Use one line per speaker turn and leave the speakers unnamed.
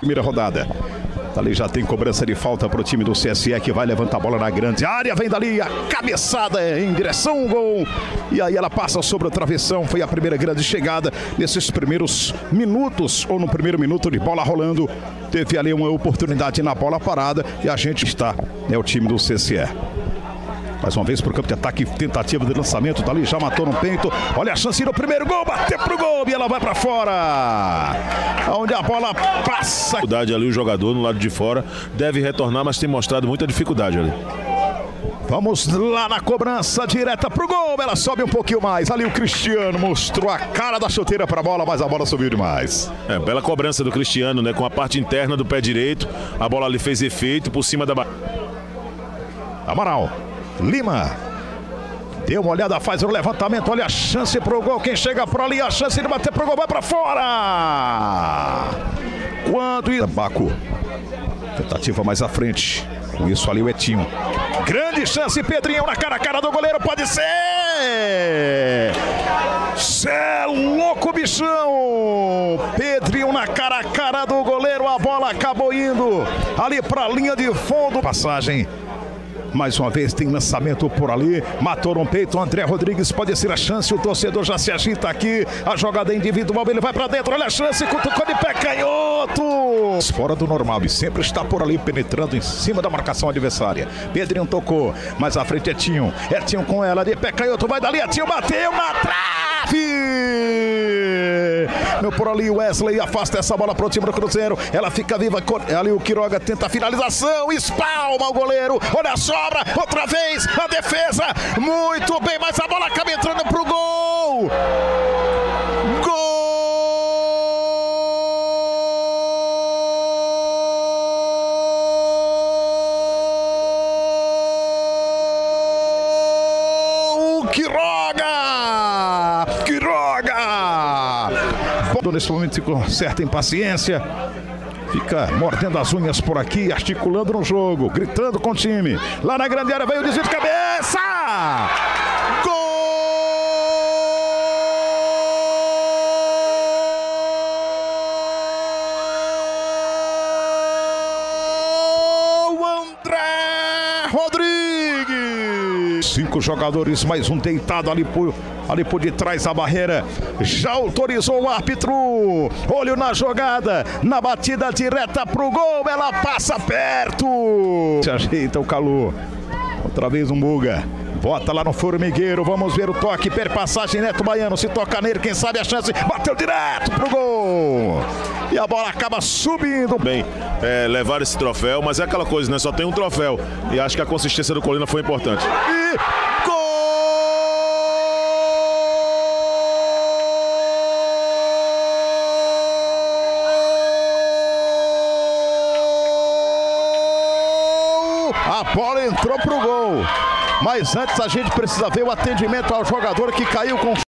Primeira rodada. Ali já tem cobrança de falta para o time do CSE que vai levantar a bola na grande área. Vem dali a cabeçada em direção ao gol. E aí ela passa sobre a travessão. Foi a primeira grande chegada nesses primeiros minutos, ou no primeiro minuto de bola rolando. Teve ali uma oportunidade na bola parada e a gente está, é o time do CSE. Mais uma vez para o campo de ataque, tentativa de lançamento, dali já matou no peito. Olha a chance do primeiro gol, bateu pro gol e ela vai para fora. Onde a bola passa.
Dificuldade ali o jogador no lado de fora deve retornar, mas tem mostrado muita dificuldade ali.
Vamos lá na cobrança direta pro gol. Ela sobe um pouquinho mais. Ali o Cristiano mostrou a cara da chuteira para a bola, mas a bola subiu demais.
É, bela cobrança do Cristiano, né? Com a parte interna do pé direito. A bola ali fez efeito por cima da.
Amaral. Lima. Deu uma olhada, faz o levantamento, olha a chance pro gol. Quem chega por ali, a chance de bater pro gol, vai para fora. Quando Baco. Tentativa mais à frente. Com isso ali o Etinho. Grande chance, Pedrinho na cara a cara do goleiro, pode ser! Cê é louco, bichão! Pedrinho na cara a cara do goleiro, a bola acabou indo ali para a linha de fundo. Passagem mais uma vez tem lançamento por ali. Matou no peito. André Rodrigues pode ser a chance. O torcedor já se agita aqui. A jogada individual. Ele vai para dentro. Olha a chance. Cutucou de pé canhoto. Fora do normal. E sempre está por ali penetrando em cima da marcação adversária. Pedrinho tocou. Mais à frente é Tinho. É Tinho com ela. De pé canhoto. Vai dali. É Tinho bateu na trave. Por ali, Wesley afasta essa bola pro time do Cruzeiro. Ela fica viva. Ali o Quiroga tenta a finalização. Espalma o goleiro. Olha a sobra. Outra vez a defesa. Muito bem, mas a bola acaba entrando pro gol. Gol! Quiroga! Nesse momento com certa impaciência. Fica mordendo as unhas por aqui, articulando no jogo, gritando com o time. Lá na grande área veio o desvio de cabeça! Cinco jogadores, mais um deitado ali por, ali por detrás da barreira. Já autorizou o árbitro. Olho na jogada, na batida direta pro gol. Ela passa perto. Se ajeita o calor. Outra vez um buga. Bota lá no formigueiro, vamos ver o toque, perpassagem Neto Baiano, se toca nele, quem sabe a chance, bateu direto pro gol. E a bola acaba subindo.
Bem, é, levar esse troféu, mas é aquela coisa, né? Só tem um troféu. E acho que a consistência do Colina foi importante.
E gol! A bola entrou pro gol. Mas antes a gente precisa ver o atendimento ao jogador que caiu com